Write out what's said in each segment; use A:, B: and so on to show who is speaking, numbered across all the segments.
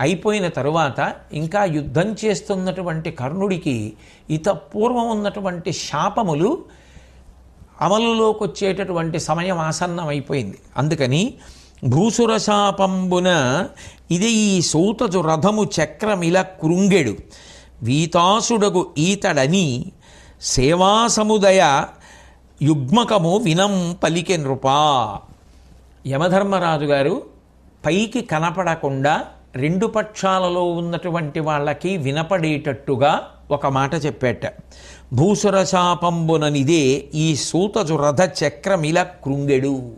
A: అయిపోయిన తరువాత ఇంకా యుద్ధం చేస్తున్నటువంటి కర్ణుడికి ఇత పూర్వం ఉన్నటువంటి శాపములు అమలులోకి వచ్చేటటువంటి సమయం అయిపోయింది అందుకని భూసుర శాపంబున ఇది ఈ సూతజు రథము చక్రమిల కృంగెడు. వీతాసుడగు ఈతడని సేవాసముదయ యుగ్మకము వినం పలికె నృపా యమధర్మరాజు గారు పైకి కనపడకుండా రెండు పక్షాలలో ఉన్నటువంటి వాళ్ళకి వినపడేటట్టుగా ఒక మాట చెప్పేట. భూసుర శాపంబుననిదే ఈ సూతజు రథ చక్రమిల కృంగెడు.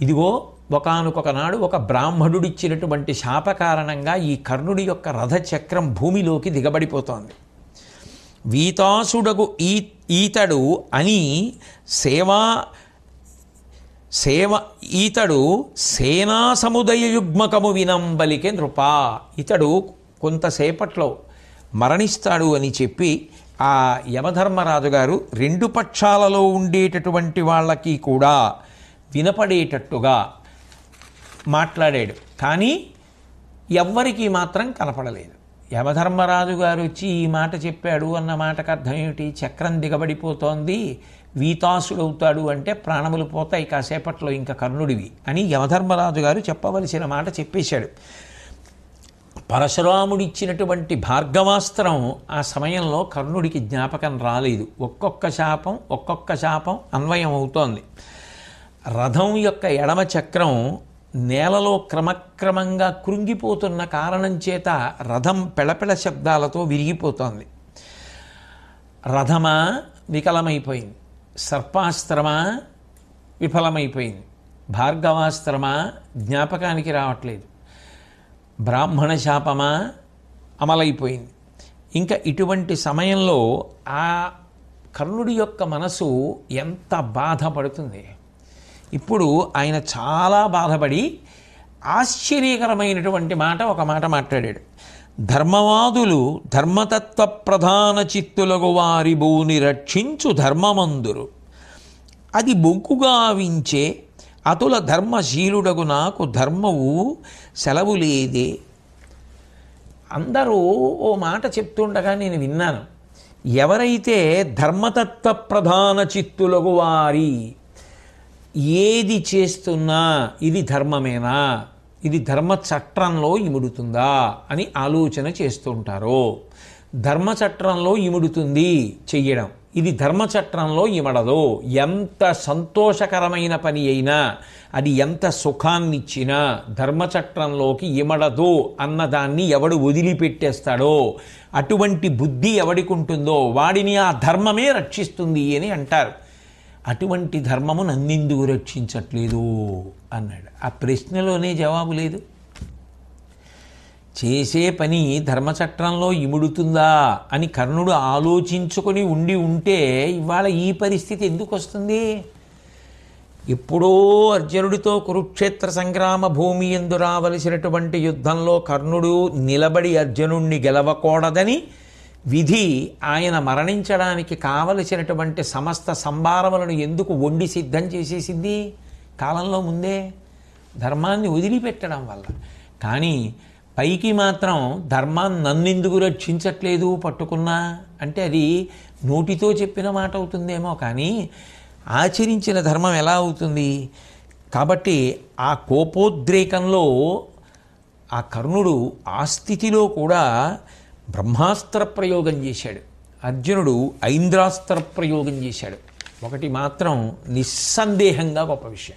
A: ఇదిగో ఒకనొక నాడు ఒక బ్రాహ్మణుడిచ్చినటువంటి శాప కారణంగా ఈ కర్ణుడి యొక్క రథచక్రం భూమిలోకి దిగబడిపోతోంది. వీతాసుడగు ఈ ఈతడు అని సేవా సేవ ఈతడు సేనా సముదయ యుగ్మకము వినంబలికే నృపా. ఇతడు కొంతసేపట్లో మరణిస్తాడు అని చెప్పి ఆ యమధర్మరాజు గారు రెండు పక్షాలలో ఉండేటటువంటి వాళ్ళకి కూడా వినపడేటట్టుగా మాట్లాడాడు. కానీ ఎవ్వరికీ మాత్రం కనపడలేదు. యమధర్మరాజు గారు వచ్చి ఈ మాట చెప్పాడు అన్న మాటకు అర్థం ఏమిటి? చక్రం దిగబడిపోతోంది. వీతాసుడవుతాడు అంటే ప్రాణములు పోతాయి కాసేపట్లో ఇంకా కర్ణుడివి అని యమధర్మరాజు గారు చెప్పవలసిన మాట చెప్పేశాడు. పరశురాముడిచ్చినటువంటి భార్గవాస్త్రం ఆ సమయంలో కర్ణుడికి జ్ఞాపకం రాలేదు. ఒక్కొక్క శాపం ఒక్కొక్క శాపం అన్వయం అవుతోంది రథం యొక్క ఎడమ చక్రం నేలలో క్రమక్రమంగా కృంగిపోతున్న కారణం చేత రథం పెళపెళ శబ్దాలతో విరిగిపోతోంది. రథమా వికలమైపోయింది. సర్పాస్త్రమా విఫలమైపోయింది. భార్గవాస్త్రమా జ్ఞాపకానికి రావట్లేదు. బ్రాహ్మణ శాపమా అమలైపోయింది. ఇంకా ఇటువంటి సమయంలో ఆ కర్ణుడి యొక్క మనసు ఎంత బాధపడుతుంది? ఇప్పుడు ఆయన చాలా బాధపడి ఆశ్చర్యకరమైనటువంటి మాట ఒక మాట మాట్లాడాడు. ధర్మవాదులు ధర్మతత్వ ప్రధాన చిత్తులకు వారి భూని రక్షించు ధర్మమందురు. అది బొగ్గుగా వించే అతుల ధర్మశీలుడగు నాకు ధర్మవు సెలవు లేదే. అందరూ ఓ మాట చెప్తుండగా నేను విన్నాను. ఎవరైతే ధర్మతత్వ ప్రధాన చిత్తులకు వారి ఏది చేస్తున్నా ఇది ధర్మమేనా? ఇది ధర్మ చట్రంలో ఇముడుతుందా అని ఆలోచన చేస్తుంటారు. ధర్మ చట్రంలో ఇముడుతుంది చెయ్యడం. ఇది ధర్మచట్రంలో ఇమడదు. ఎంత సంతోషకరమైన పని అయినా అది ఎంత సుఖాన్నిచ్చినా ధర్మచట్రంలోకి ఇమడదు అన్నదాన్ని ఎవడు వదిలిపెట్టేస్తాడో అటువంటి బుద్ధి ఎవడికి ఉంటుందో వాడిని ఆ ధర్మమే రక్షిస్తుంది అని అంటారు. అటువంటి ధర్మము నందిందుకు రక్షించట్లేదు అన్నాడు. ఆ ప్రశ్నలోనే జవాబు లేదు. చేసే పని ధర్మచట్రంలో ఇముడుతుందా అని కర్ణుడు ఆలోచించుకొని ఉండి ఉంటే ఇవాళ ఈ పరిస్థితి ఎందుకు వస్తుంది? ఎప్పుడో అర్జునుడితో కురుక్షేత్ర సంగ్రామ భూమి ఎందు రావలసినటువంటి యుద్ధంలో కర్ణుడు నిలబడి అర్జునుణ్ణి గెలవకూడదని విధి ఆయన మరణించడానికి కావలసినటువంటి సమస్త సంభారములను ఎందుకు వండి సిద్ధం చేసేసింది? కాలంలో ముందే ధర్మాన్ని వదిలిపెట్టడం వల్ల. కానీ పైకి మాత్రం ధర్మాన్ని నన్నెందుకు రక్షించట్లేదు పట్టుకున్నా? అంటే అది నోటితో చెప్పిన మాట అవుతుందేమో కానీ ఆచరించిన ధర్మం ఎలా అవుతుంది? కాబట్టి ఆ కోపోద్రేకంలో ఆ కర్ణుడు ఆ స్థితిలో కూడా బ్రహ్మాస్త్ర ప్రయోగం చేశాడు. అర్జునుడు ఐంద్రాస్త్ర ప్రయోగం చేశాడు. ఒకటి మాత్రం నిస్సందేహంగా గొప్ప విషయం.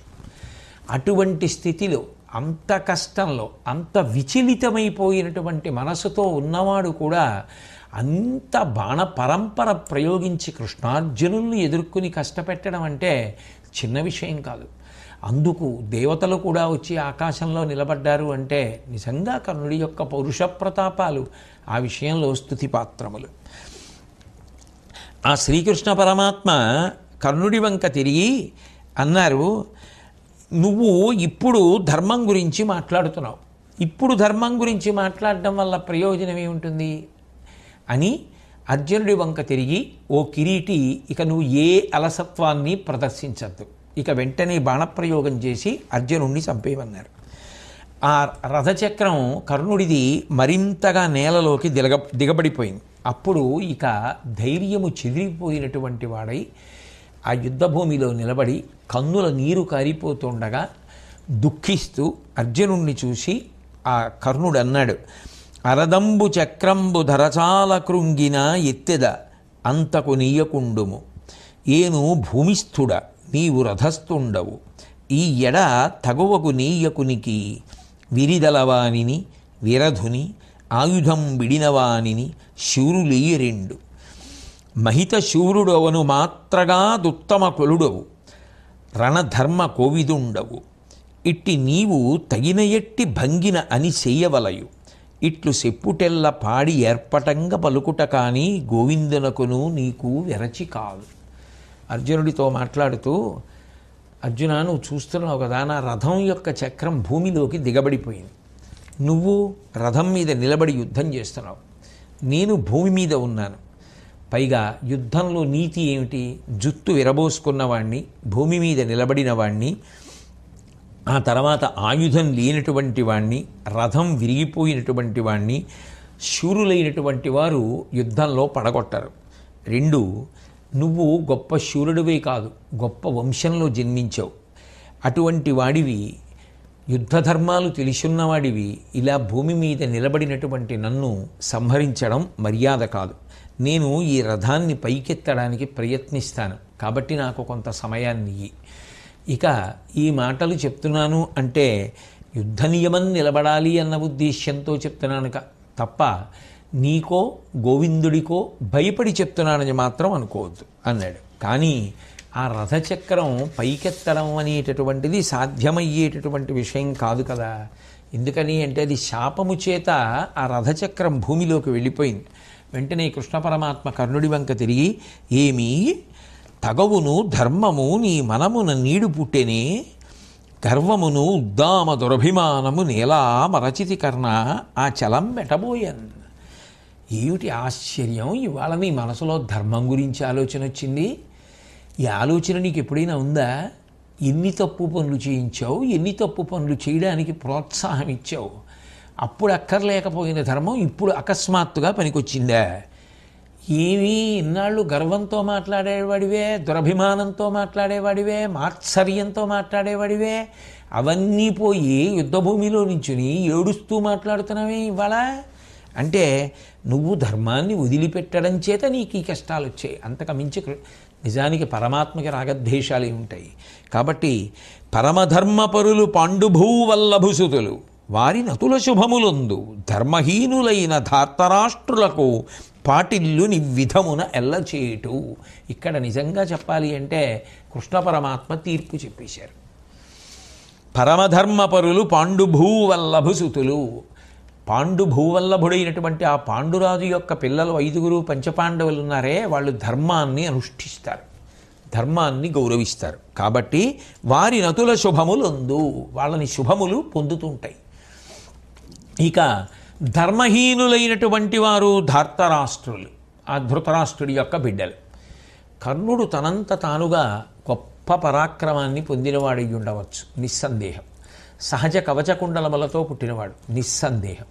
A: అటువంటి స్థితిలో అంత కష్టంలో అంత విచలితమైపోయినటువంటి మనసుతో ఉన్నవాడు కూడా అంత బాణ పరంపర ప్రయోగించి కృష్ణార్జునుల్ని ఎదుర్కొని కష్టపెట్టడం అంటే చిన్న విషయం కాదు. అందుకు దేవతలు కూడా వచ్చి ఆకాశంలో నిలబడ్డారు అంటే నిజంగా కర్ణుడి యొక్క పౌరుష ప్రతాపాలు ఆ విషయంలో స్థుతిపాత్రములు ఆ శ్రీకృష్ణ పరమాత్మ కర్ణుడి వంక తిరిగి అన్నారు నువ్వు ఇప్పుడు ధర్మం గురించి మాట్లాడుతున్నావు. ఇప్పుడు ధర్మం గురించి మాట్లాడడం వల్ల ప్రయోజనం ఏముంటుంది? అని అర్జునుడి వంక తిరిగి ఓ కిరీటి ఇక నువ్వు ఏ అలసత్వాన్ని ప్రదర్శించద్దు. ఇక వెంటనే బాణప్రయోగం చేసి అర్జునుడిని చంపేయమన్నారు. ఆ రథచక్రం కర్ణుడిది మరింతగా నేలలోకి దిగ దిగబడిపోయింది. అప్పుడు ఇక ధైర్యము చెదిరిపోయినటువంటి వాడై ఆ యుద్ధభూమిలో నిలబడి కన్నుల నీరు కారిపోతుండగా దుఃఖిస్తూ అర్జునుణ్ణి చూసి ఆ కర్ణుడు అన్నాడు అరదంబు చక్రంబు ధరచాల కృంగిన ఎత్తెద అంతకు నీయకుండుము. ఏను భూమిస్థుడ నీవు రథస్థుండవు. ఈ ఎడ తగువకు నీయకునికి విరిదలవానిని విరధుని ఆయుధం విడినవానిని శూరులీ రెండు మహిత శూరుడవను మాత్రగా దుత్తమ కొలుడవు. రణధర్మ కోవిదుండవు. ఇట్టి నీవు తగిన ఎట్టి భంగిన అని చెయ్యవలయు. ఇట్లు సెప్పుటెల్ల పాడి ఏర్పటంగ పలుకుట కానీ గోవిందునకును నీకు వెరచి కాదు. అర్జునుడితో మాట్లాడుతూ అర్జున నువ్వు చూస్తున్నావు కదా నా రథం యొక్క చక్రం భూమిలోకి దిగబడిపోయింది. నువ్వు రథం మీద నిలబడి యుద్ధం చేస్తున్నావు. నేను భూమి మీద ఉన్నాను. పైగా యుద్ధంలో నీతి ఏమిటి? జుత్తు విరబోసుకున్నవాణ్ణి భూమి మీద నిలబడిన వాణ్ణి ఆ తర్వాత ఆయుధం లేనటువంటి వాణ్ణి రథం విరిగిపోయినటువంటి వాణ్ణి శూరులైనటువంటి వారు యుద్ధంలో పడగొట్టరు. రెండు నువ్వు గొప్ప శూరుడివే కాదు గొప్ప వంశంలో జన్మించావు. అటువంటి వాడివి యుద్ధ ధర్మాలు తెలిసున్నవాడివి ఇలా భూమి మీద నిలబడినటువంటి నన్ను సంహరించడం మర్యాద కాదు. నేను ఈ రథాన్ని పైకెత్తడానికి ప్రయత్నిస్తాను కాబట్టి నాకు కొంత సమయాన్ని ఇక ఈ మాటలు చెప్తున్నాను అంటే యుద్ధ నియమం నిలబడాలి అన్న ఉద్దేశ్యంతో చెప్తున్నాను క- తప్ప నీకో గోవిందుడికో భయపడి చెప్తున్నానని మాత్రం అనుకోవద్దు అన్నాడు. కానీ ఆ రథచక్రం పైకెత్తడం అనేటటువంటిది సాధ్యమయ్యేటటువంటి విషయం కాదు కదా. ఎందుకని అంటే అది శాపము చేత ఆ రథచక్రం భూమిలోకి వెళ్ళిపోయింది. వెంటనే కృష్ణ పరమాత్మ కర్ణుడి వంక తిరిగి ఏమీ? తగవును ధర్మము నీ మనమున నీడు పుట్టెనే. గర్వమును ఉద్దామ దురభిమానము నేలా మరచితి కర్ణ. ఆ చలం మెటబోయన్. ఏమిటి ఆశ్చర్యం? ఇవాళ నీ మనసులో ధర్మం గురించి ఆలోచన వచ్చింది. ఈ ఆలోచన నీకు ఎప్పుడైనా ఉందా? ఎన్ని తప్పు పనులు చేయించావు? ఎన్ని తప్పు పనులు చేయడానికి ప్రోత్సాహం ఇచ్చావు? అప్పుడు అక్కర్లేకపోయిన ధర్మం ఇప్పుడు అకస్మాత్తుగా పనికొచ్చిందా? ఏమీ ఇన్నాళ్ళు గర్వంతో మాట్లాడేవాడివే దురభిమానంతో మాట్లాడేవాడివే మాత్సర్యంతో మాట్లాడేవాడివే అవన్నీ పోయి యుద్ధభూమిలో నించుని ఏడుస్తూ మాట్లాడుతున్నావే ఇవాళ? అంటే నువ్వు ధర్మాన్ని వదిలిపెట్టడం చేత నీకు ఈ కష్టాలు వచ్చాయి. అంతకు మించి నిజానికి పరమాత్మకి రాగద్వేషాలు ఉంటాయి కాబట్టి పరమధర్మపరులు పాండుభూవల్లభుసుతులు వారి నతుల శుభములందు ధర్మహీనులైన ధార్తరాష్ట్రులకు పాటిల్లు నివిధమున ఎల్లచేటు. ఇక్కడ నిజంగా చెప్పాలి అంటే కృష్ణ పరమాత్మ తీర్పు చెప్పేశారు. పరమధర్మపరులు పాండుభూవల్లభుసుతులు పాండు భూవల్లభుడైనటువంటి ఆ పాండురాజు యొక్క పిల్లలు ఐదుగురు పంచపాండవులు ఉన్నారే వాళ్ళు ధర్మాన్ని అనుష్ఠిస్తారు. ధర్మాన్ని గౌరవిస్తారు. కాబట్టి వారి నతుల శుభములందు వాళ్ళని శుభములు పొందుతుంటాయి. ఇక ధర్మహీనులైనటువంటి వారు ధార్తరాష్ట్రులు ఆ ధృతరాష్ట్రుడి యొక్క బిడ్డలు. కర్ణుడు తనంత తానుగా గొప్ప పరాక్రమాన్ని పొందినవాడై ఉండవచ్చు నిస్సందేహం. సహజ కవచకుండలములతో పుట్టినవాడు. నిస్సందేహం.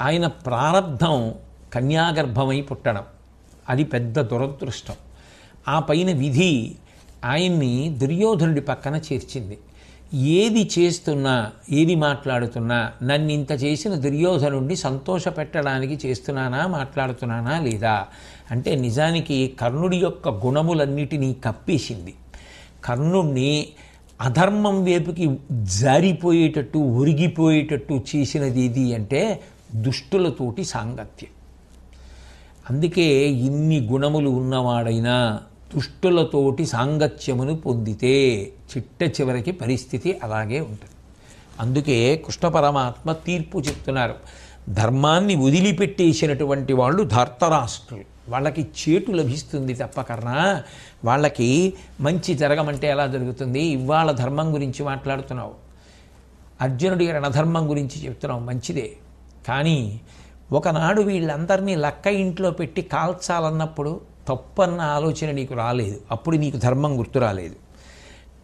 A: ఆయన ప్రారంధం కన్యాగర్భమై పుట్టడం. అది పెద్ద దురదృష్టం. ఆ పైన విధి ఆయన్ని దుర్యోధనుడి పక్కన చేర్చింది. ఏది చేస్తున్నా ఏది మాట్లాడుతున్నా నన్ను ఇంత చేసిన దుర్యోధనుడిని సంతోషపెట్టడానికి చేస్తున్నానా మాట్లాడుతున్నానా లేదా? అంటే నిజానికి కర్ణుడి యొక్క గుణములన్నిటినీ కప్పేసింది. కర్ణుణ్ణి అధర్మం వైపుకి జారిపోయేటట్టు ఒరిగిపోయేటట్టు చేసినది ఏది అంటే దుష్టులతోటి సాంగత్యం. అందుకే ఇన్ని గుణములు ఉన్నవాడైనా దుష్టులతోటి సాంగత్యమును పొందితే చిట్ట చివరికి పరిస్థితి అలాగే ఉంటుంది. అందుకే కృష్ణ పరమాత్మ తీర్పు చెప్తున్నారు. ధర్మాన్ని వదిలిపెట్టేసినటువంటి వాళ్ళు ధార్తరాష్ట్రులు. వాళ్ళకి చేటు లభిస్తుంది తప్పకన్నా వాళ్ళకి మంచి జరగమంటే ఎలా జరుగుతుంది? ఇవాళ ధర్మం గురించి మాట్లాడుతున్నావు. అర్జునుడి రణధర్మం గురించి చెప్తున్నావు. మంచిదే. కానీ ఒకనాడు వీళ్ళందరినీ లక్క ఇంట్లో పెట్టి కాల్చాలన్నప్పుడు తప్పన్న ఆలోచన నీకు రాలేదు. అప్పుడు నీకు ధర్మం గుర్తు రాలేదు.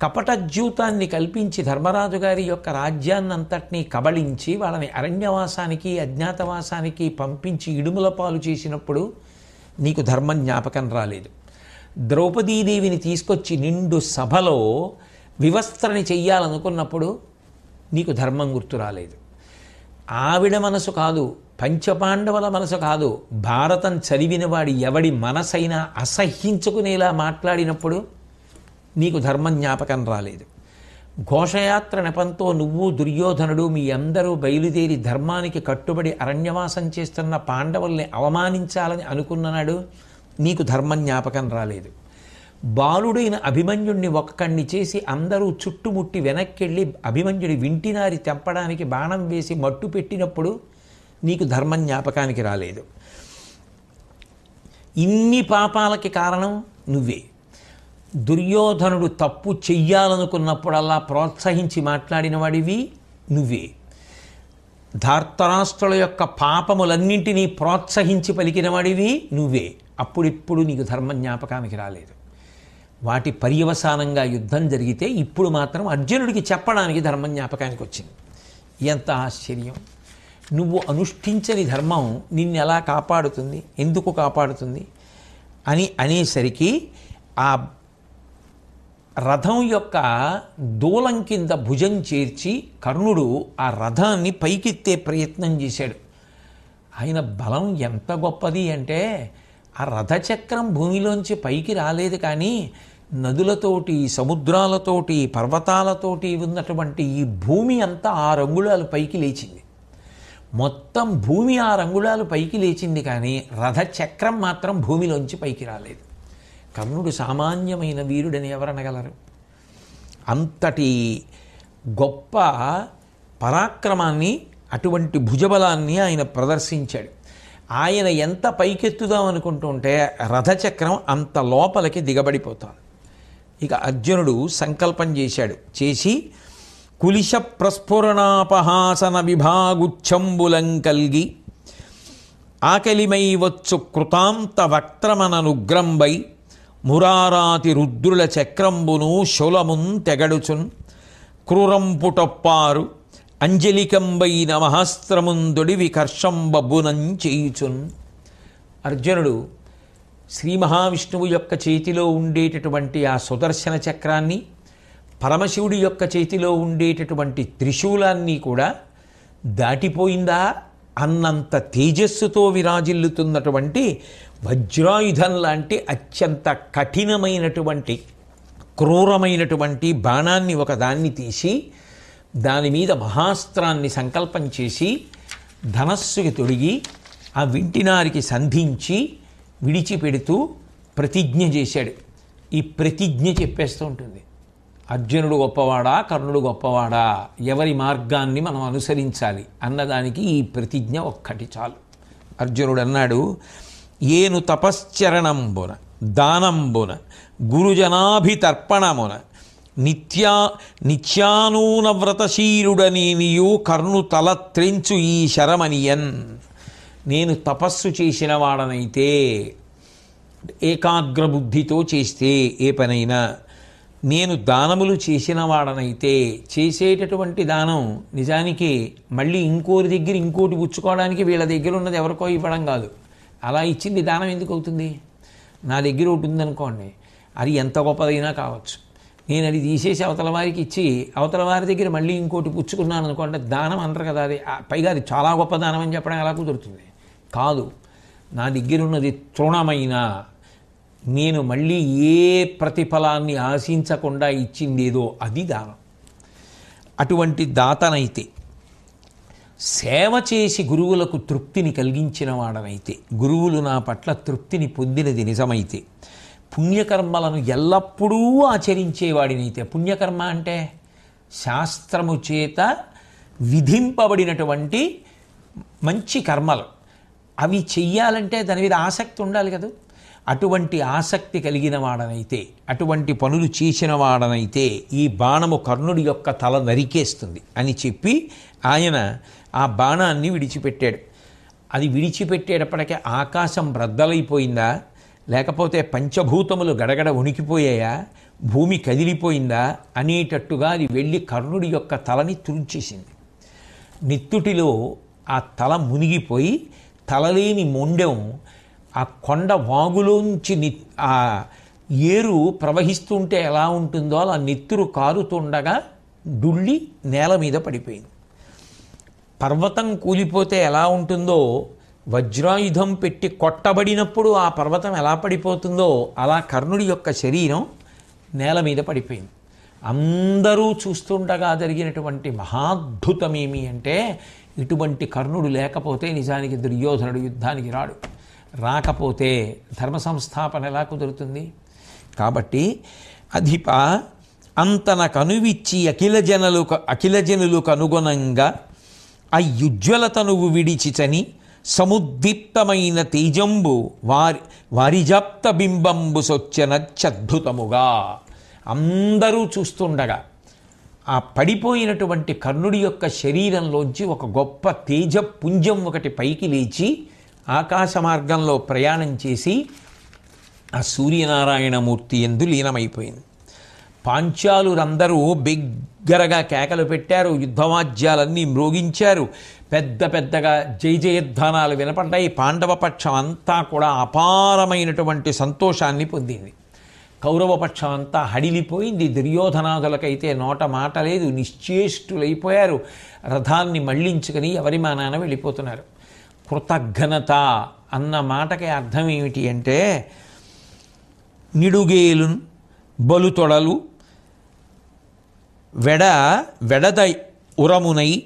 A: కపటజ్యూతాన్ని కల్పించి ధర్మరాజు గారి యొక్క రాజ్యాన్నంతటినీ కబళించి వాళ్ళని అరణ్యవాసానికి అజ్ఞాతవాసానికి పంపించి ఇడుముల పాలు చేసినప్పుడు నీకు ధర్మం జ్ఞాపకం రాలేదు. ద్రౌపదీదేవిని తీసుకొచ్చి నిండు సభలో వివస్త్రని చెయ్యాలనుకున్నప్పుడు నీకు ధర్మం గుర్తు రాలేదు. ఆవిడ మనసు కాదు పంచపాండవుల మనసు కాదు భారతం చదివిన వాడి ఎవడి మనసైనా అసహ్యించుకునేలా మాట్లాడినప్పుడు నీకు ధర్మం జ్ఞాపకం రాలేదు. ఘోషయాత్ర నెపంతో నువ్వు దుర్యోధనుడు మీ అందరూ బయలుదేరి ధర్మానికి కట్టుబడి అరణ్యవాసం చేస్తున్న పాండవుల్ని అవమానించాలని అనుకున్ననాడు నీకు ధర్మం జ్ఞాపకం రాలేదు. బాలుడైన అభిమన్యుణ్ణి ఒక్కడిని చేసి అందరూ చుట్టుముట్టి వెనక్కెళ్ళి అభిమన్యుడి వింటినారి తెంపడానికి బాణం వేసి మట్టు పెట్టినప్పుడు నీకు ధర్మం జ్ఞాపకానికి రాలేదు. ఇన్ని పాపాలకి కారణం నువ్వే. దుర్యోధనుడు తప్పు చెయ్యాలనుకున్నప్పుడల్లా ప్రోత్సహించి మాట్లాడిన వాడివి నువ్వే. ధార్తరాష్ట్రుల యొక్క పాపములన్నింటినీ ప్రోత్సహించి పలికిన వాడివి నువ్వే. అప్పుడిప్పుడు నీకు ధర్మ జ్ఞాపకానికి రాలేదు. వాటి పర్యవసానంగా యుద్ధం జరిగితే ఇప్పుడు మాత్రం అర్జునుడికి చెప్పడానికి ధర్మ జ్ఞాపకానికి వచ్చింది ఎంత ఆశ్చర్యం. నువ్వు అనుష్ఠించని ధర్మం నిన్ను ఎలా కాపాడుతుంది? ఎందుకు కాపాడుతుంది? అని అనేసరికి ఆ రథం యొక్క దూలం కింద భుజం చేర్చి కర్ణుడు ఆ రథాన్ని పైకెత్తే ప్రయత్నం చేశాడు. ఆయన బలం ఎంత గొప్పది అంటే ఆ రథచక్రం భూమిలోంచి పైకి రాలేదు కానీ నదులతోటి సముద్రాలతోటి పర్వతాలతోటి ఉన్నటువంటి ఈ భూమి అంతా ఆ రంగుళాలు పైకి లేచింది. మొత్తం భూమి ఆ రంగుళాలు పైకి లేచింది కానీ రథచక్రం మాత్రం భూమిలోంచి పైకి రాలేదు. కర్ణుడు సామాన్యమైన వీరుడని ఎవరనగలరు? అంతటి గొప్ప పరాక్రమాన్ని అటువంటి భుజబలాన్ని ఆయన ప్రదర్శించాడు. ఆయన ఎంత పైకెత్తుదాం అనుకుంటుంటే రథచక్రం అంత లోపలికి దిగబడిపోతుంది. ఇక అర్జునుడు సంకల్పం చేశాడు. చేసి కులిశ ప్రస్ఫురణాపహాసన విభాగుచ్చంబులం కల్గి ఆకలిమై వచ్చు కృతాంత వక్త్రమననుగ్రంబై మురారాతి రుద్రుల చక్రంబును శులమున్ తెగడుచున్ క్రూరంపుటొప్పారు అంజలికంబైన మహాస్త్రముందుడి వికర్షంబబ్బునం చేయుచున్. అర్జునుడు శ్రీ మహావిష్ణువు యొక్క చేతిలో ఉండేటటువంటి ఆ సుదర్శన చక్రాన్ని పరమశివుడి యొక్క చేతిలో ఉండేటటువంటి త్రిశూలాన్ని కూడా దాటిపోయిందా అన్నంత తేజస్సుతో విరాజిల్లుతున్నటువంటి వజ్రాయుధం లాంటి అత్యంత కఠినమైనటువంటి క్రూరమైనటువంటి బాణాన్ని ఒకదాన్ని తీసి దాని మీద మహాస్త్రాన్ని సంకల్పం చేసి ధనస్సుకి తొడిగి ఆ వింటినారికి సంధించి విడిచిపెడుతూ ప్రతిజ్ఞ చేశాడు. ఈ ప్రతిజ్ఞ చెప్పేస్తూ ఉంటుంది. అర్జునుడు గొప్పవాడా కర్ణుడు గొప్పవాడా ఎవరి మార్గాన్ని మనం అనుసరించాలి అన్నదానికి ఈ ప్రతిజ్ఞ ఒక్కటి చాలు. అర్జునుడు అన్నాడు ఏను తపశ్చరణంబున దానంబున గురుజనాభితర్పణమున నిత్యా నిత్యానూన వ్రతశీలుడనేనియు కర్ణు తల త్రెంచు ఈ శరమనియన్. నేను తపస్సు చేసిన వాడనైతే ఏకాగ్ర బుద్ధితో చేస్తే ఏ పనైనా నేను దానములు చేసిన వాడనైతే చేసేటటువంటి దానం నిజానికి మళ్ళీ ఇంకోరి దగ్గర ఇంకోటి పుచ్చుకోవడానికి వీళ్ళ దగ్గర ఉన్నది ఎవరికో ఇవ్వడం కాదు. అలా ఇచ్చింది దానం ఎందుకు అవుతుంది? నా దగ్గర ఒకటి ఉందనుకోండి అది ఎంత గొప్పదైనా కావచ్చు. నేను అది తీసేసి అవతల వారికి ఇచ్చి అవతల వారి దగ్గర మళ్ళీ ఇంకోటి పుచ్చుకున్నాను అనుకోండి దానం అంటారు కదా అది. పైగా అది చాలా గొప్ప దానం అని చెప్పడం ఎలా కుదురుతుంది? కాదు. నా దగ్గరున్నది తృణమైన నేను మళ్ళీ ఏ ప్రతిఫలాన్ని ఆశించకుండా ఇచ్చిందేదో అది దానం. అటువంటి దాతనైతే సేవ చేసి గురువులకు తృప్తిని కలిగించిన వాడనైతే గురువులు నా పట్ల తృప్తిని పొందినది నిజమైతే పుణ్యకర్మలను ఎల్లప్పుడూ ఆచరించేవాడినైతే పుణ్యకర్మ అంటే శాస్త్రము చేత విధింపబడినటువంటి మంచి కర్మలు. అవి చెయ్యాలంటే దాని మీద ఆసక్తి ఉండాలి కదా. అటువంటి ఆసక్తి కలిగిన వాడనైతే అటువంటి పనులు చేసిన వాడనైతే ఈ బాణము కర్ణుడి యొక్క తల నరికేస్తుంది అని చెప్పి ఆయన ఆ బాణాన్ని విడిచిపెట్టాడు. అది విడిచిపెట్టేటప్పటికే ఆకాశం బ్రద్దలైపోయిందా లేకపోతే పంచభూతములు గడగడ ఉనికిపోయాయా భూమి కదిలిపోయిందా? అనేటట్టుగా అది వెళ్ళి కర్ణుడి యొక్క తలని తుడిచేసింది. నిత్తుటిలో ఆ తల మునిగిపోయి తలలేని మొండెం ఆ కొండ వాగులోంచి ని ఆ ఏరు ప్రవహిస్తుంటే ఎలా ఉంటుందో అలా నెత్తురు కారుతుండగా డుళ్ళి నేల మీద పడిపోయింది. పర్వతం కూలిపోతే ఎలా ఉంటుందో వజ్రాయుధం పెట్టి కొట్టబడినప్పుడు ఆ పర్వతం ఎలా పడిపోతుందో అలా కర్ణుడి యొక్క శరీరం నేల మీద పడిపోయింది. అందరూ చూస్తుండగా జరిగినటువంటి మహాద్భుతమేమి అంటే ఇటువంటి కర్ణుడు లేకపోతే నిజానికి దుర్యోధనుడు యుద్ధానికి రాడు. రాకపోతే ధర్మ సంస్థాపన ఎలా కుదురుతుంది? కాబట్టి అధిప అంతన కనువిచ్చి అఖిల జనులకు అఖిల జనులకు అనుగుణంగా ఆ యుజ్వలతనువు విడిచిచని సముద్దీప్తమైన తేజంబు వారి వారిజాప్త బింబంబు సొచ్చనచ్చద్భుతముగా అందరూ చూస్తుండగా ఆ పడిపోయినటువంటి కర్ణుడి యొక్క శరీరంలోంచి ఒక గొప్ప తేజ పుంజం ఒకటి పైకి లేచి ఆకాశ మార్గంలో ప్రయాణం చేసి ఆ సూర్యనారాయణమూర్తి ఎందు లీనమైపోయింది. పాంచాలురందరూ బిగ్గరగా కేకలు పెట్టారు యుద్ధవాద్యాలన్నీ మ్రోగించారు. పెద్ద పెద్దగా జై జయధ్వానాలు వినపడ్డాయి. పాండవ పక్షం అంతా కూడా అపారమైనటువంటి సంతోషాన్ని పొందింది. కౌరవపక్షం అంతా హడిలిపోయింది. దుర్యోధనాదులకైతే నోట మాట లేదు. నిశ్చేష్టులైపోయారు. రథాన్ని మళ్ళించుకొని ఎవరి మానాన వెళ్ళిపోతున్నారు. కృతఘ్నత అన్న మాటకి అర్థం ఏమిటి అంటే నిడుగేలు బలుతొడలు వెడ వెడద ఉరమునై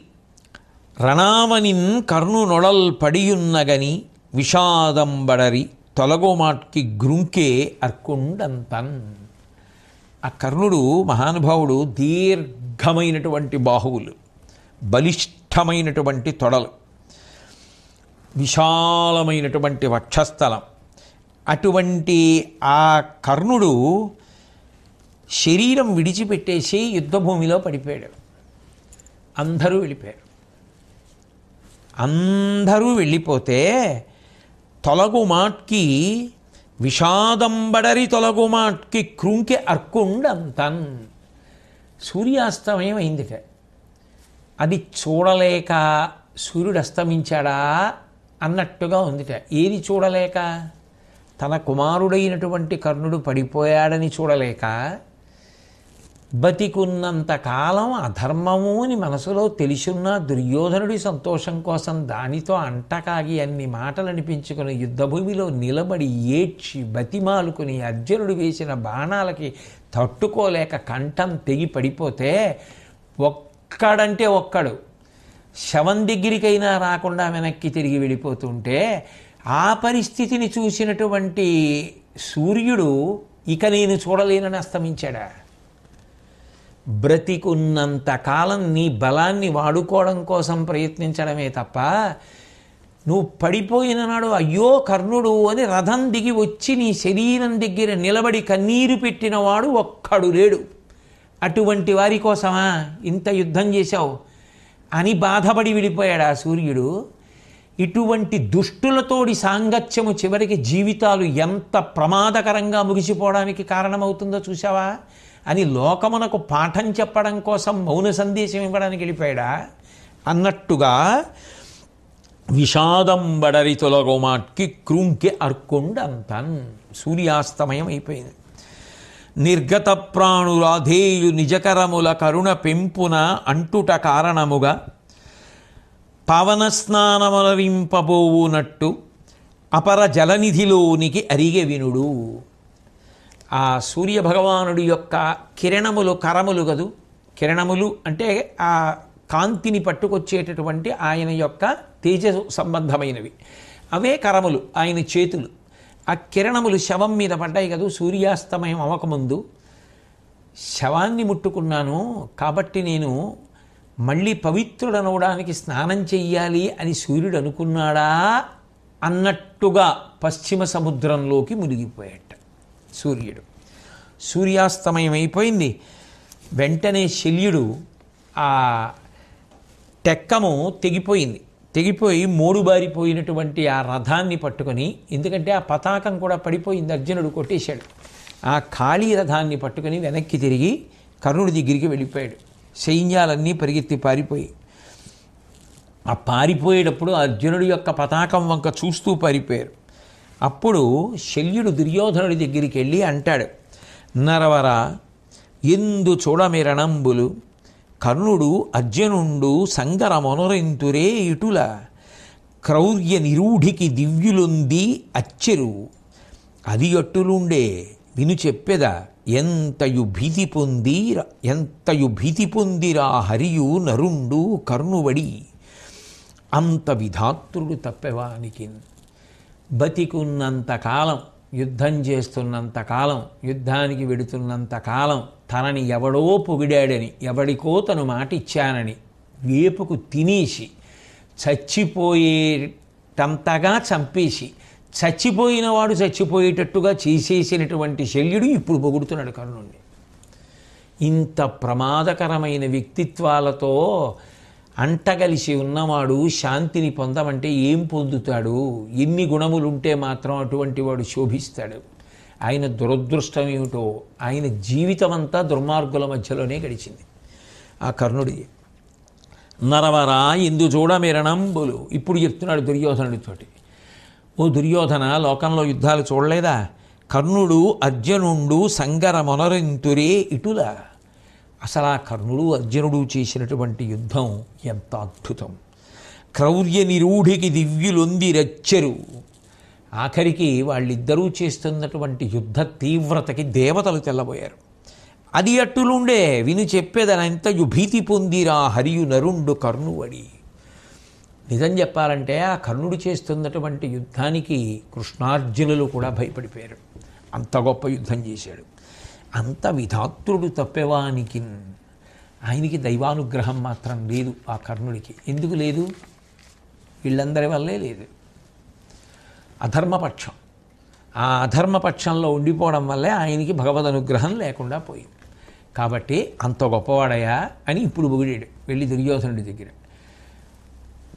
A: రణామనిన్ కర్ణునొడల్ పడియున్నగని విషాదంబడరి. తొలగోమాట్కి గ్రుంకే అర్కుండంతన్. ఆ కర్ణుడు మహానుభావుడు దీర్ఘమైనటువంటి బాహువులు బలిష్టమైనటువంటి తొడలు విశాలమైనటువంటి వక్షస్థలం. అటువంటి ఆ కర్ణుడు శరీరం విడిచిపెట్టేసి యుద్ధభూమిలో పడిపోయాడు. అందరూ వెళ్ళిపోయారు. అందరూ వెళ్ళిపోతే తొలగుమాట్కి విషాదంబడరి తొలగుమాట్కి క్రుంకె అర్కుండంతన్. సూర్యాస్తమయం అయిందిట అది చూడలేక సూర్యుడు అస్తమించాడా అన్నట్టుగా ఉందిట ఏది చూడలేక? తన కుమారుడైనటువంటి కర్ణుడు పడిపోయాడని చూడలేక బతికున్నంత కాలం అధర్మము అని మనసులో తెలిసున్న దుర్యోధనుడి సంతోషం కోసం దానితో అంటకాగి అన్ని మాటలు అనిపించుకుని యుద్ధభూమిలో నిలబడి ఏడ్చి బతిమాలుకుని అర్జునుడు వేసిన బాణాలకి తట్టుకోలేక కంఠం తెగి పడిపోతే ఒక్కడంటే ఒక్కడు శవం దగ్గరికైనా రాకుండా వెనక్కి తిరిగి వెళ్ళిపోతుంటే ఆ పరిస్థితిని చూసినటువంటి సూర్యుడు ఇక నేను చూడలేనని అస్తమించాడా? బ్రతికున్నంత కాలం నీ బలాన్ని వాడుకోవడం కోసం ప్రయత్నించడమే తప్ప నువ్వు పడిపోయిన నాడు అయ్యో కర్ణుడు అని రథం దిగి వచ్చి నీ శరీరం దగ్గర నిలబడి కన్నీరు పెట్టినవాడు ఒక్కడు లేడు. అటువంటి వారి కోసమా ఇంత యుద్ధం చేశావు? అని బాధపడి విడిపోయాడు ఆ సూర్యుడు. ఇటువంటి దుష్టులతోడి సాంగత్యము చివరికి జీవితాలు ఎంత ప్రమాదకరంగా ముగిసిపోవడానికి కారణమవుతుందో చూసావా అని లోకమునకు పాఠం చెప్పడం కోసం మౌన సందేశం ఇవ్వడానికి వెళ్ళిపోయాడా? అన్నట్టుగా విషాదంబడరి తొలగోమాట్కి క్రూంకి అర్కుండంతన్ సూర్యాస్తమయం అయిపోయింది. నిర్గత ప్రాణురాధేయు నిజకరముల కరుణ పెంపున అంటుట కారణముగా పవన స్నానమలరింపబోవునట్టు అపర జలనిధిలోనికి అరిగె వినుడు. ఆ సూర్యభగవానుడి యొక్క కిరణములు కరములు కదూ? కిరణములు అంటే ఆ కాంతిని పట్టుకొచ్చేటటువంటి ఆయన యొక్క తేజ సంబంధమైనవి. అవే కరములు ఆయన చేతులు. ఆ కిరణములు శవం మీద పడ్డాయి కదూ సూర్యాస్తమయం అవ్వకముందు. శవాన్ని ముట్టుకున్నాను కాబట్టి నేను మళ్ళీ పవిత్రుడనవడానికి స్నానం చెయ్యాలి అని సూర్యుడు అనుకున్నాడా? అన్నట్టుగా పశ్చిమ సముద్రంలోకి మునిగిపోయాడు. సూర్యుడు. సూర్యాస్తమయం అయిపోయింది వెంటనే శల్యుడు ఆ టెక్కము తెగిపోయింది. తెగిపోయి మూడుబారిపోయినటువంటి ఆ రథాన్ని పట్టుకొని ఎందుకంటే ఆ పతాకం కూడా పడిపోయింది అర్జునుడు కొట్టేశాడు. ఆ ఖాళీ రథాన్ని పట్టుకొని వెనక్కి తిరిగి కర్ణుడి దగ్గరికి వెళ్ళిపోయాడు. సైన్యాలన్నీ పరిగెత్తి పారిపోయి. ఆ పారిపోయేటప్పుడు అర్జునుడి యొక్క పతాకం వంక చూస్తూ పారిపోయారు. అప్పుడు శల్యుడు దుర్యోధనుడి దగ్గరికి వెళ్ళి అంటాడు నరవర ఎందు చూడమిరణంబులు కర్ణుడు అర్జునుండు సంగర మొనరింతురే ఇటుల క్రౌర్య నిరూఢికి దివ్యులుంది అచ్చెరు. అది అట్టులుండే విను చెప్పెద ఎంతయు భీతి పొంది ఎంతయు భీతి పొందిరా హరియు నరుండు కర్ణువడి. అంత విధాత్రుడు తప్పెవానికి బతికున్నంత కాలం యుద్ధం చేస్తున్నంత కాలం యుద్ధానికి వెడుతున్నంత కాలం తనని ఎవడో పొగిడాడని ఎవడికో తను మాట ఇచ్చానని వేపుకు తినేసి చచ్చిపోయేటంతగా చంపేసి చచ్చిపోయిన వాడు చచ్చిపోయేటట్టుగా చేసేసినటువంటి శల్యుడు ఇప్పుడు పొగుడుతున్నాడు కర్ణుణ్ణి. ఇంత ప్రమాదకరమైన వ్యక్తిత్వాలతో అంటగలిసి ఉన్నవాడు శాంతిని పొందమంటే ఏం పొందుతాడు? ఎన్ని గుణములుంటే మాత్రం అటువంటి వాడు శోభిస్తాడు. ఆయన దురదృష్టం ఏమిటో ఆయన జీవితం అంతా దుర్మార్గుల మధ్యలోనే గడిచింది. ఆ కర్ణుడి నరవరా ఇందు చూడమిరణంబులు ఇప్పుడు చెప్తున్నాడు దుర్యోధనుడితోటి. ఓ దుర్యోధన లోకంలో యుద్ధాలు చూడలేదా? కర్ణుడు అర్జునుండు సంగర మొనరింతురే ఇటులా అసలు ఆ కర్ణుడు అర్జునుడు చేసినటువంటి యుద్ధం ఎంత అద్భుతం. క్రౌర్య నిరూఢికి దివ్యులొంది రచ్చరు. ఆఖరికి వాళ్ళిద్దరూ చేస్తున్నటువంటి యుద్ధ తీవ్రతకి దేవతలు తెల్లబోయారు. అది అట్టులుండే విని చెప్పేదనంత భీతి పొందిరా హరియు నరుండు కర్ణువడి. నిజం చెప్పాలంటే ఆ కర్ణుడు చేస్తున్నటువంటి యుద్ధానికి కృష్ణార్జునులు కూడా భయపడిపోయారు. అంత గొప్ప యుద్ధం చేశాడు. అంత విధాత్రుడు తప్పేవానికి ఆయనకి దైవానుగ్రహం మాత్రం లేదు ఆ కర్ణుడికి. ఎందుకు లేదు? వీళ్ళందరి వల్లే లేదు. అధర్మపక్షం. ఆ అధర్మపక్షంలో ఉండిపోవడం వల్లే ఆయనకి భగవద్ అనుగ్రహం లేకుండా పోయింది. కాబట్టి అంత గొప్పవాడయా అని ఇప్పుడు పొగిడాడు వెళ్ళి దుర్యోధనుడి దగ్గర.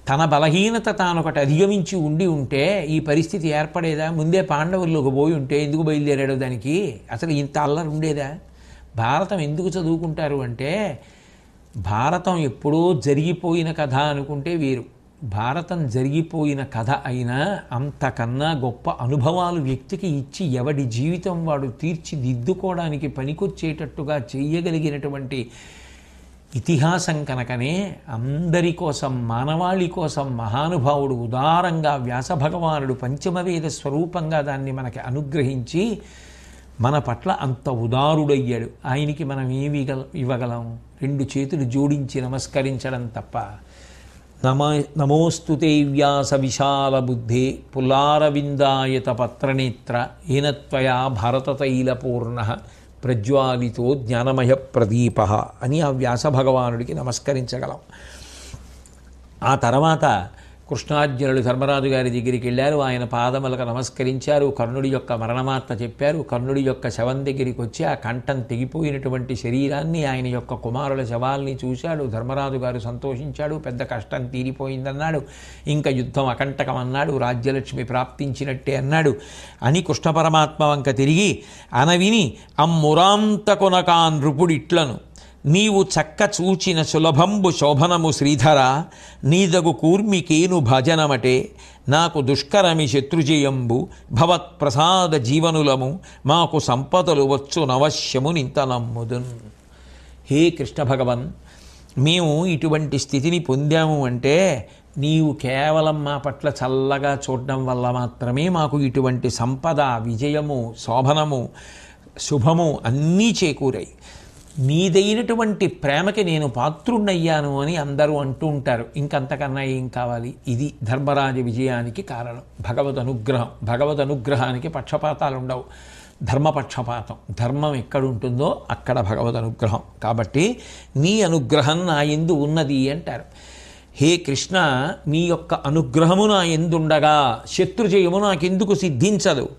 A: తన బలహీనత తానొకటి అధిగమించి ఉండి ఉంటే ఈ పరిస్థితి ఏర్పడేదా? ముందే పాండవుల్లోకి పోయి ఉంటే ఎందుకు బయలుదేరాడు దానికి? అసలు ఇంత అల్లరి ఉండేదా? భారతం ఎందుకు చదువుకుంటారు అంటే భారతం ఎప్పుడో జరిగిపోయిన కథ అనుకుంటే వీరు. భారతం జరిగిపోయిన కథ అయినా అంతకన్నా గొప్ప అనుభవాలు వ్యక్తికి ఇచ్చి ఎవడి జీవితం వాడు తీర్చిదిద్దుకోవడానికి పనికొచ్చేటట్టుగా చేయగలిగినటువంటి ఇతిహాసం కనుకనే అందరి కోసం మానవాళి కోసం మహానుభావుడు ఉదారంగా వ్యాసభగవానుడు పంచమవేద స్వరూపంగా దాన్ని మనకి అనుగ్రహించి మన పట్ల అంత ఉదారుడయ్యాడు. ఆయనకి మనం ఏమి ఇవ్వగలం? రెండు చేతులు జోడించి నమస్కరించడం తప్ప. నమ నమోస్తుతే వ్యాస విశాల బుద్ధి పులారవిందాయత పత్రనేత్ర ఏనత్వయా భారతతైలపూర్ణ ప్రజ్వాలితో జ్ఞానమయ ప్రదీప అని ఆ వ్యాస భగవానుడికి నమస్కరించగలం. ఆ తర్వాత కృష్ణార్జునుడు ధర్మరాజు గారి దగ్గరికి వెళ్ళారు. ఆయన పాదములకు నమస్కరించారు. కర్ణుడి యొక్క మరణమాత్మ చెప్పారు. కర్ణుడి యొక్క శవం దగ్గరికి వచ్చి ఆ కంఠం తెగిపోయినటువంటి శరీరాన్ని ఆయన యొక్క కుమారుల శవాల్ని చూశాడు. ధర్మరాజు గారు సంతోషించాడు. పెద్ద కష్టం తీరిపోయిందన్నాడు. ఇంకా యుద్ధం అకంటకం అన్నాడు. రాజ్యలక్ష్మి ప్రాప్తించినట్టే అన్నాడు. అని కృష్ణ పరమాత్మ వంక తిరిగి అనవిని అమ్మురాంతకొనకా నృపుడిట్లను నీవు చక్క చూచిన సులభంబు శోభనము శ్రీధర నీదగు కూర్మికేను భజనమటే నాకు దుష్కరమి శత్రుజయంబు భవత్ప్రసాద జీవనులము మాకు సంపదలు వచ్చు నవశ్యము నింత నమ్ముదున్. హే కృష్ణ భగవన్ మేము ఇటువంటి స్థితిని పొందాము అంటే నీవు కేవలం మా పట్ల చల్లగా చూడడం వల్ల మాత్రమే మాకు ఇటువంటి సంపద విజయము శోభనము శుభము అన్నీ చేకూరాయి. నీదైనటువంటి ప్రేమకి నేను పాత్రుణ్ణయ్యాను అని అందరూ అంటూ ఉంటారు. ఇంకంతకన్నా ఏం కావాలి? ఇది ధర్మరాజ విజయానికి కారణం. భగవద్ అనుగ్రహం. భగవద్ అనుగ్రహానికి పక్షపాతాలు ఉండవు ధర్మపక్షపాతం ధర్మం ఎక్కడుంటుందో అక్కడ భగవద్ అనుగ్రహం. కాబట్టి నీ అనుగ్రహం నా ఎందు ఉన్నది అంటారు. హే కృష్ణ నీ యొక్క అనుగ్రహము నా ఎందుండగా? శత్రుజయము నాకెందుకు సిద్ధించదు?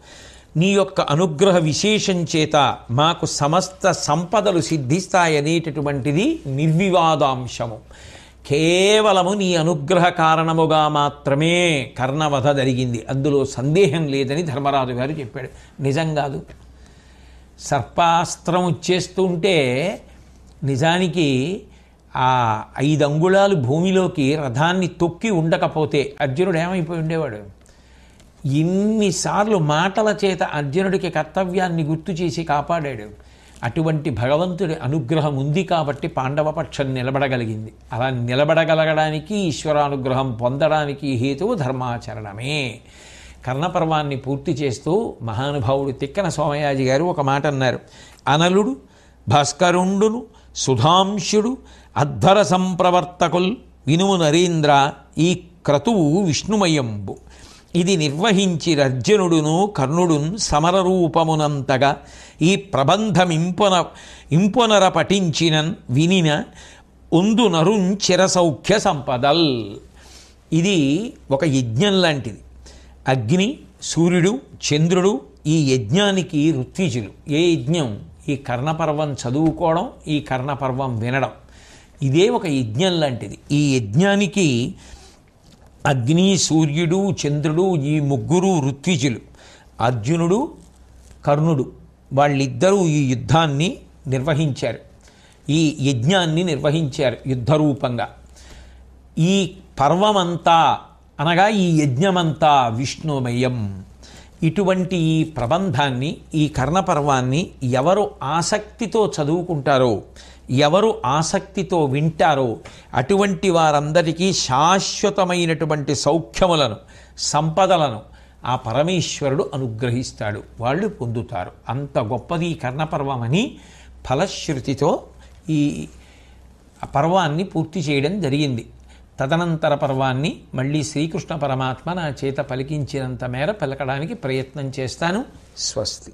A: నీ యొక్క అనుగ్రహ విశేషం చేత మాకు సమస్త సంపదలు సిద్ధిస్తాయనేటటువంటిది నిర్వివాదాంశము. కేవలము నీ అనుగ్రహ కారణముగా మాత్రమే కర్ణవధ జరిగింది. అందులో సందేహం లేదని ధర్మరాజు గారు చెప్పాడు. నిజం కాదు. సర్పాస్త్రం వచ్చేస్తుంటే నిజానికి ఆ ఐదు అంగుళాలు భూమిలోకి రథాన్ని తొక్కి ఉండకపోతే అర్జునుడు ఏమైపోయి ఉండేవాడు? ఇన్నిసార్లు మాటల చేత అర్జునుడికి కర్తవ్యాన్ని గుర్తు చేసి కాపాడాడు. అటువంటి భగవంతుడి అనుగ్రహం ఉంది కాబట్టి పాండవ పక్షం నిలబడగలిగింది. అలా నిలబడగలగడానికి ఈశ్వరానుగ్రహం పొందడానికి హేతువు ధర్మాచరణమే. కర్ణపర్వాన్ని పూర్తి చేస్తూ మహానుభావుడు తిక్కన సోమయాజి గారు ఒక మాట అన్నారు. అనలుడు భాస్కరుండును సుధాంశుడు అధ్వర సంప్రవర్తకుల్ వినుము నరేంద్ర ఈ క్రతువు విష్ణుమయంబు. ఇది నిర్వహించి రర్జనుడును కర్ణుడును సమరరూపమునంతగా ఈ ప్రబంధమింపొన ఇంపొనర పఠించిన వినిన ఒందు నరున్ చిరసౌఖ్య సంపదల్. ఇది ఒక యజ్ఞం లాంటిది. అగ్ని సూర్యుడు చంద్రుడు ఈ యజ్ఞానికి ఋత్విజులు. ఏ యజ్ఞం? ఈ కర్ణపర్వం చదువుకోవడం ఈ కర్ణపర్వం వినడం. ఇదే ఒక యజ్ఞం లాంటిది. ఈ యజ్ఞానికి అగ్ని సూర్యుడు చంద్రుడు ఈ ముగ్గురు ఋత్విజులు అర్జునుడు కర్ణుడు వాళ్ళిద్దరూ ఈ యుద్ధాన్ని నిర్వహించారు. ఈ యజ్ఞాన్ని నిర్వహించారు యుద్ధరూపంగా. ఈ పర్వమంతా అనగా ఈ యజ్ఞమంతా విష్ణుమయం. ఇటువంటి ఈ ప్రబంధాన్ని ఈ కర్ణపర్వాన్ని ఎవరు ఆసక్తితో చదువుకుంటారో ఎవరు ఆసక్తితో వింటారో అటువంటి వారందరికీ శాశ్వతమైనటువంటి సౌఖ్యములను సంపదలను ఆ పరమేశ్వరుడు అనుగ్రహిస్తాడు. వాళ్ళు పొందుతారు. అంత గొప్పది ఈ కర్ణపర్వమని ఫలశ్రుతితో ఈ పర్వాన్ని పూర్తి చేయడం జరిగింది. తదనంతర పర్వాన్ని మళ్ళీ శ్రీకృష్ణ పరమాత్మ నా చేత పలికించినంత మేర పలకడానికి ప్రయత్నం చేస్తాను. స్వస్తి.